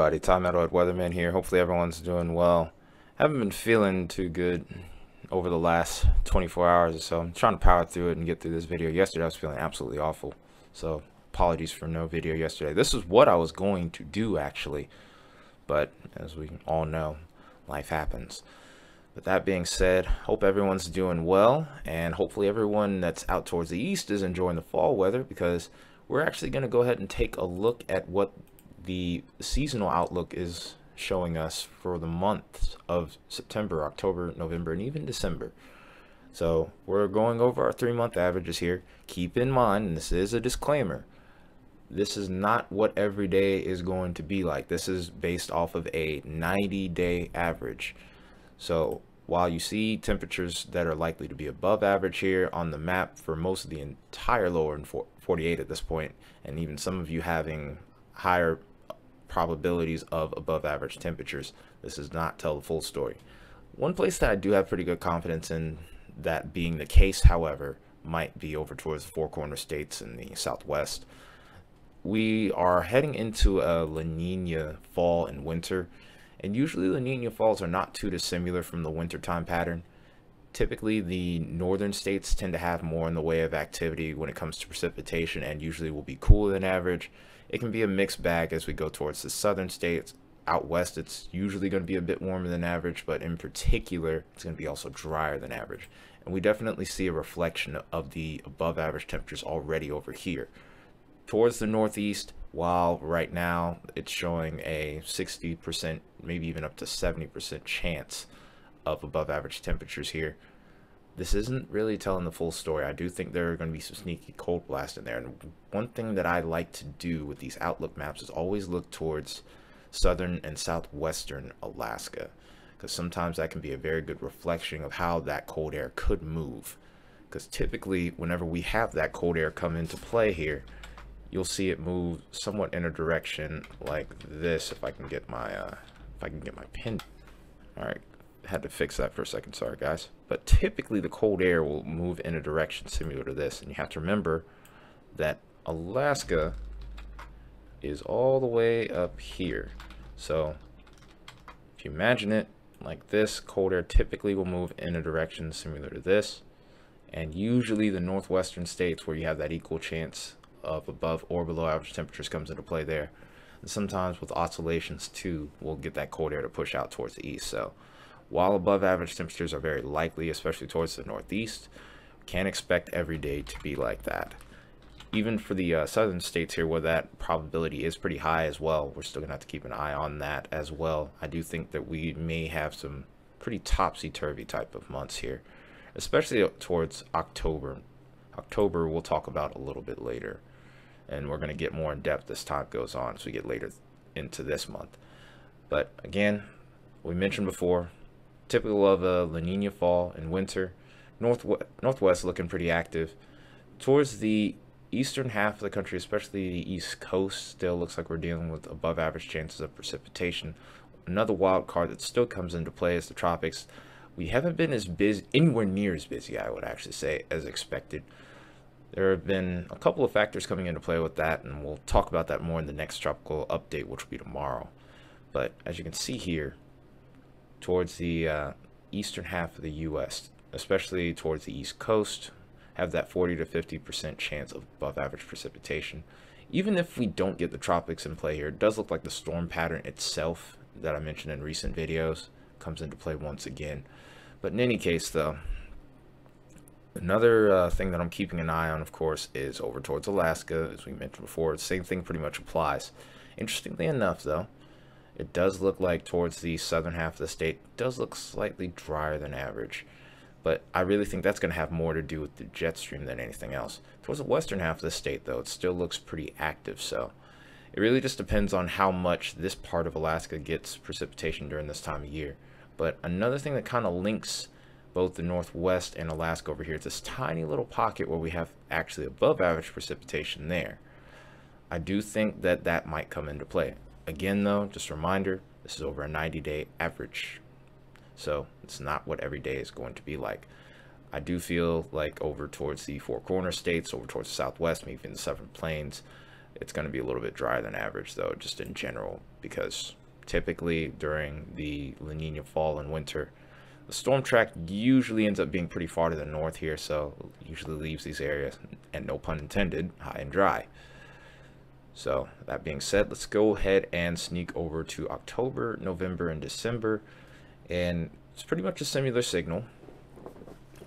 everybody, Tai Metalhead Weatherman here. Hopefully everyone's doing well. Haven't been feeling too good over the last 24 hours or so. I'm trying to power through it and get through this video. Yesterday I was feeling absolutely awful. So apologies for no video yesterday. This is what I was going to do actually. But as we all know, life happens. But that being said, hope everyone's doing well and hopefully everyone that's out towards the east is enjoying the fall weather because we're actually going to go ahead and take a look at what the seasonal outlook is showing us for the months of September, October, November, and even December. So we're going over our three month averages here. Keep in mind, and this is a disclaimer, this is not what every day is going to be like. This is based off of a 90 day average. So while you see temperatures that are likely to be above average here on the map for most of the entire lower 48 at this point, and even some of you having higher probabilities of above average temperatures. This does not tell the full story. One place that I do have pretty good confidence in that being the case, however, might be over towards the Four Corner States in the Southwest. We are heading into a La Nina fall and winter, and usually La Nina falls are not too dissimilar from the wintertime pattern. Typically, the northern states tend to have more in the way of activity when it comes to precipitation and usually will be cooler than average it can be a mixed bag as we go towards the southern states. Out west, it's usually going to be a bit warmer than average, but in particular, it's going to be also drier than average. And we definitely see a reflection of the above average temperatures already over here. Towards the northeast, while right now it's showing a 60%, maybe even up to 70% chance of above average temperatures here, this isn't really telling the full story. I do think there are going to be some sneaky cold blasts in there. And one thing that I like to do with these outlook maps is always look towards southern and southwestern Alaska. Because sometimes that can be a very good reflection of how that cold air could move. Because typically, whenever we have that cold air come into play here, you'll see it move somewhat in a direction like this. If I can get my, uh, if I can get my pin. All right, had to fix that for a second. Sorry, guys. But typically, the cold air will move in a direction similar to this. And you have to remember that Alaska is all the way up here. So if you imagine it like this, cold air typically will move in a direction similar to this. And usually the northwestern states where you have that equal chance of above or below average temperatures comes into play there. And sometimes with oscillations too, we'll get that cold air to push out towards the east. So while above average temperatures are very likely, especially towards the northeast, can't expect every day to be like that. Even for the uh, southern states here where that probability is pretty high as well, we're still going to have to keep an eye on that as well. I do think that we may have some pretty topsy-turvy type of months here, especially towards October. October we'll talk about a little bit later, and we're going to get more in depth as time goes on as we get later into this month. But again, we mentioned before, typical of a La Nina fall and winter. Northwest, Northwest looking pretty active. Towards the eastern half of the country, especially the east coast, still looks like we're dealing with above average chances of precipitation. Another wild card that still comes into play is the tropics. We haven't been as busy, anywhere near as busy, I would actually say, as expected. There have been a couple of factors coming into play with that, and we'll talk about that more in the next tropical update, which will be tomorrow. But as you can see here, towards the uh, eastern half of the U.S., especially towards the east coast, have that 40 to 50% chance of above average precipitation. Even if we don't get the tropics in play here, it does look like the storm pattern itself that I mentioned in recent videos comes into play once again. But in any case, though, another uh, thing that I'm keeping an eye on, of course, is over towards Alaska. As we mentioned before, the same thing pretty much applies. Interestingly enough, though, it does look like towards the southern half of the state does look slightly drier than average. But I really think that's going to have more to do with the jet stream than anything else. Towards the western half of the state, though, it still looks pretty active. So it really just depends on how much this part of Alaska gets precipitation during this time of year. But another thing that kind of links both the Northwest and Alaska over here, it's this tiny little pocket where we have actually above average precipitation there. I do think that that might come into play. Again, though, just a reminder, this is over a 90-day average. So it's not what every day is going to be like. I do feel like over towards the Four Corner States, over towards the Southwest, maybe in the Southern Plains, It's going to be a little bit drier than average, though, just in general, because typically during the La Nina fall and winter, the storm track usually ends up being pretty far to the north here, so usually leaves these areas, and no pun intended, high and dry. So that being said, let's go ahead and sneak over to October, November, and December. And it's pretty much a similar signal.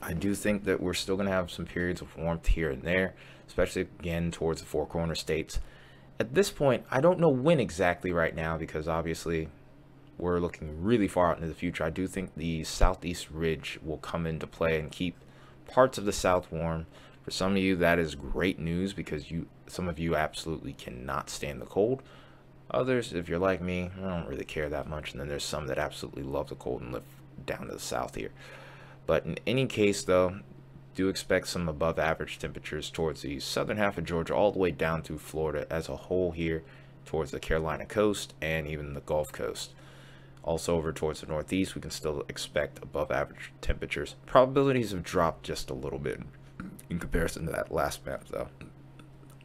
I do think that we're still going to have some periods of warmth here and there, especially again towards the four corner states. At this point, I don't know when exactly right now because obviously we're looking really far out into the future. I do think the southeast ridge will come into play and keep parts of the south warm. For some of you, that is great news because you, some of you absolutely cannot stand the cold. Others, if you're like me, I don't really care that much. And then there's some that absolutely love the cold and live down to the south here. But in any case, though, do expect some above average temperatures towards the southern half of Georgia, all the way down through Florida as a whole here, towards the Carolina coast and even the Gulf Coast. Also over towards the northeast, we can still expect above average temperatures. Probabilities have dropped just a little bit in comparison to that last map, though.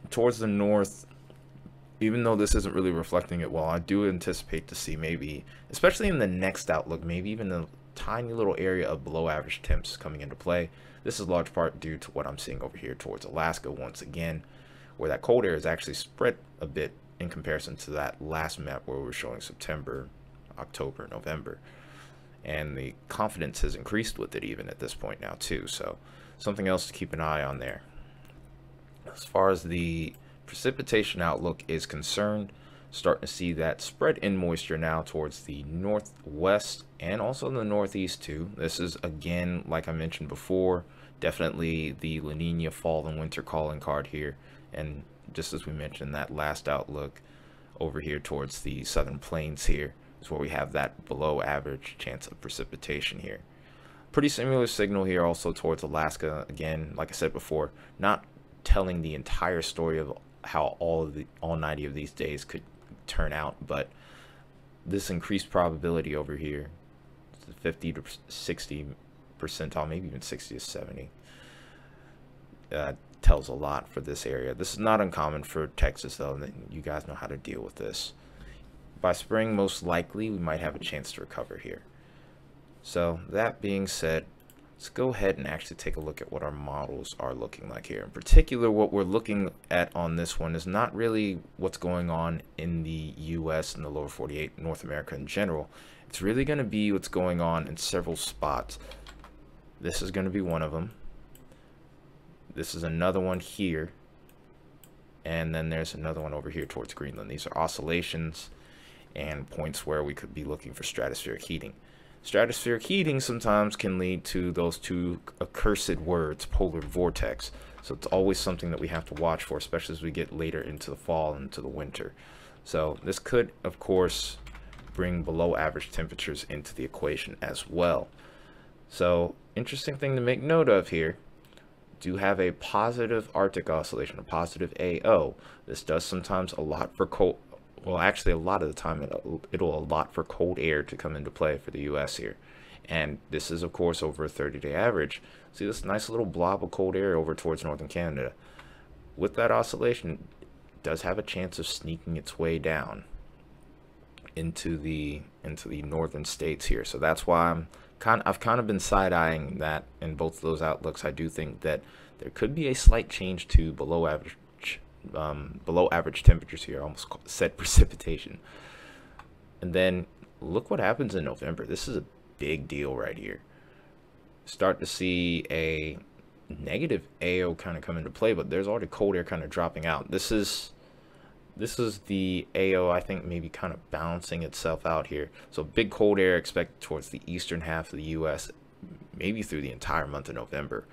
Towards the north, even though this isn't really reflecting it well, I do anticipate to see maybe, especially in the next outlook, maybe even a tiny little area of below average temps coming into play. This is large part due to what I'm seeing over here towards Alaska once again, where that cold air is actually spread a bit in comparison to that last map where we were showing September, October, November. And the confidence has increased with it even at this point now too. So something else to keep an eye on there. As far as the precipitation outlook is concerned, starting to see that spread in moisture now towards the northwest and also the northeast too. This is again, like I mentioned before, definitely the La Nina fall and winter calling card here. And just as we mentioned that last outlook over here towards the southern plains here is where we have that below average chance of precipitation here. Pretty similar signal here also towards Alaska. Again, like I said before, not telling the entire story of how all of the all 90 of these days could turn out but this increased probability over here 50 to 60 percentile maybe even 60 to 70 uh, tells a lot for this area this is not uncommon for texas though and you guys know how to deal with this by spring most likely we might have a chance to recover here so that being said let's go ahead and actually take a look at what our models are looking like here. In particular, what we're looking at on this one is not really what's going on in the US and the lower 48, North America in general. It's really going to be what's going on in several spots. This is going to be one of them. This is another one here. And then there's another one over here towards Greenland. These are oscillations and points where we could be looking for stratospheric heating. Stratospheric heating sometimes can lead to those two accursed words, polar vortex. So it's always something that we have to watch for, especially as we get later into the fall and into the winter. So this could, of course, bring below average temperatures into the equation as well. So interesting thing to make note of here, do have a positive Arctic oscillation, a positive AO. This does sometimes a lot for cold, well, actually, a lot of the time it'll, it'll allot for cold air to come into play for the U.S. here. And this is, of course, over a 30-day average. See this nice little blob of cold air over towards northern Canada. With that oscillation, does have a chance of sneaking its way down into the into the northern states here. So that's why I'm kind I've kind of been side-eyeing that in both those outlooks. I do think that there could be a slight change to below average um, below average temperatures here, almost said precipitation. And then look what happens in November. This is a big deal right here. Start to see a negative AO kind of come into play, but there's already cold air kind of dropping out. This is this is the AO, I think, maybe kind of balancing itself out here. So big cold air expected towards the eastern half of the U.S., maybe through the entire month of November.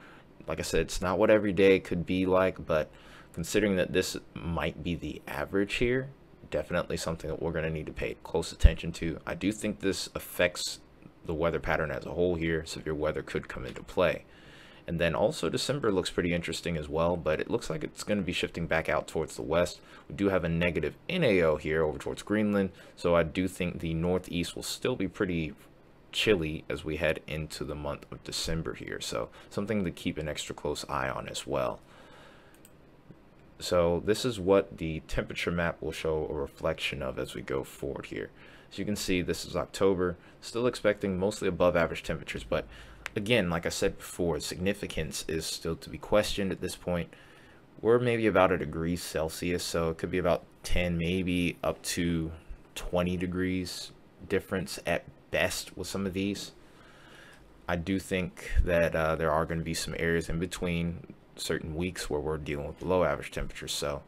Like I said, it's not what every day could be like, but considering that this might be the average here, definitely something that we're going to need to pay close attention to. I do think this affects the weather pattern as a whole here. Severe weather could come into play. And then also December looks pretty interesting as well, but it looks like it's going to be shifting back out towards the west. We do have a negative NAO here over towards Greenland, so I do think the northeast will still be pretty chilly as we head into the month of December here. So something to keep an extra close eye on as well. So this is what the temperature map will show a reflection of as we go forward here. As you can see, this is October, still expecting mostly above average temperatures, but again, like I said before, significance is still to be questioned at this point. We're maybe about a degree Celsius, so it could be about 10, maybe up to 20 degrees difference at best with some of these. I do think that uh, there are going to be some areas in between certain weeks where we're dealing with below average temperatures. So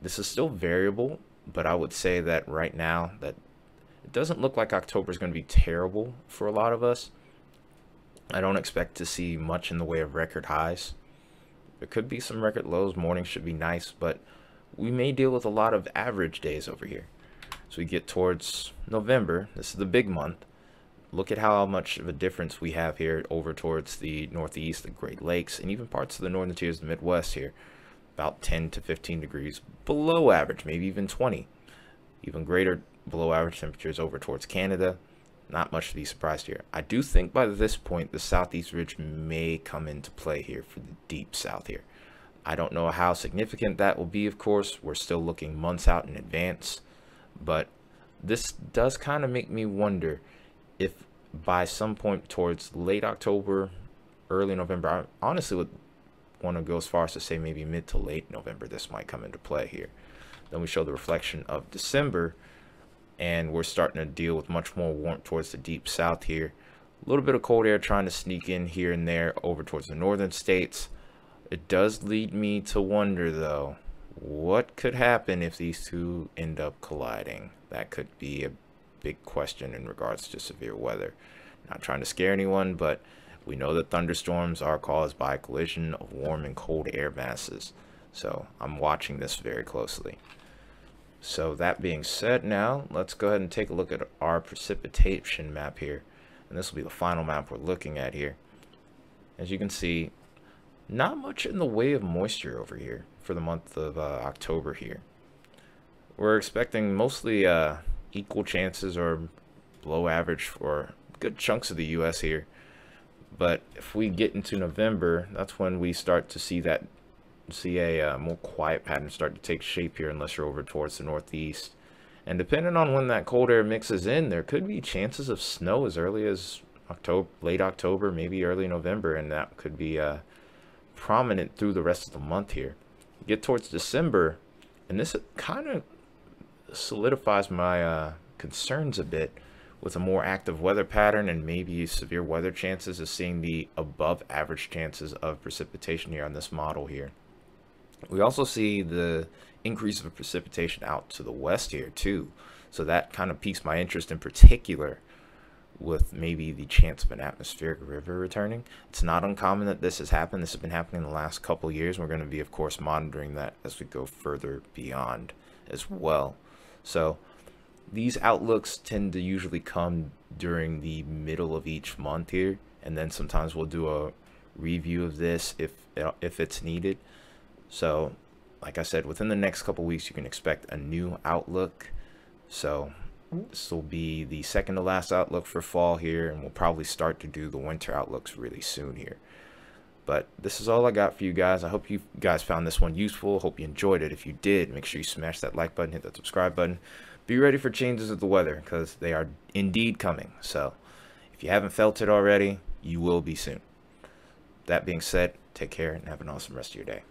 this is still variable, but I would say that right now that it doesn't look like October is going to be terrible for a lot of us. I don't expect to see much in the way of record highs. There could be some record lows. Mornings should be nice, but we may deal with a lot of average days over here. So we get towards November. This is the big month. Look at how much of a difference we have here over towards the northeast, the Great Lakes, and even parts of the northern tiers of the Midwest here. About 10 to 15 degrees below average, maybe even 20. Even greater below average temperatures over towards Canada. Not much to be surprised here. I do think by this point, the southeast ridge may come into play here for the deep south here. I don't know how significant that will be, of course. We're still looking months out in advance. But this does kind of make me wonder if by some point towards late October, early November, I honestly would want to go as far as to say maybe mid to late November, this might come into play here. Then we show the reflection of December, and we're starting to deal with much more warmth towards the deep south here. A little bit of cold air trying to sneak in here and there over towards the northern states. It does lead me to wonder, though, what could happen if these two end up colliding? That could be a big question in regards to severe weather. Not trying to scare anyone, but we know that thunderstorms are caused by a collision of warm and cold air masses. So I'm watching this very closely. So that being said now, let's go ahead and take a look at our precipitation map here. And this will be the final map we're looking at here. As you can see, not much in the way of moisture over here for the month of uh, October here. We're expecting mostly uh, equal chances or below average for good chunks of the U.S. here. But if we get into November, that's when we start to see that see a uh, more quiet pattern start to take shape here unless you're over towards the northeast. And depending on when that cold air mixes in, there could be chances of snow as early as October, late October, maybe early November, and that could be uh, prominent through the rest of the month here. Get towards December, and this kind of solidifies my uh, concerns a bit with a more active weather pattern and maybe severe weather chances is seeing the above average chances of precipitation here on this model here. We also see the increase of precipitation out to the west here too. So that kind of piques my interest in particular with maybe the chance of an atmospheric river returning. It's not uncommon that this has happened. This has been happening in the last couple years. We're going to be, of course, monitoring that as we go further beyond as well. So these outlooks tend to usually come during the middle of each month here. And then sometimes we'll do a review of this if, if it's needed. So like I said, within the next couple weeks, you can expect a new outlook. So this will be the second to last outlook for fall here, and we'll probably start to do the winter outlooks really soon here. But this is all I got for you guys. I hope you guys found this one useful. Hope you enjoyed it. If you did, make sure you smash that like button, hit that subscribe button. Be ready for changes of the weather because they are indeed coming. So if you haven't felt it already, you will be soon. That being said, take care and have an awesome rest of your day.